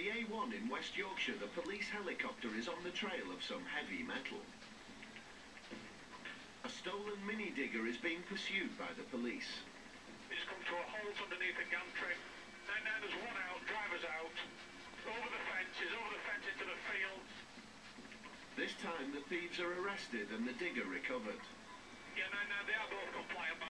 the A1 in West Yorkshire, the police helicopter is on the trail of some heavy metal. A stolen mini digger is being pursued by the police. It's come to a halt underneath a gantry. Now, now there's one out, driver's out. Over the fences, over the fence into the fields. This time the thieves are arrested and the digger recovered.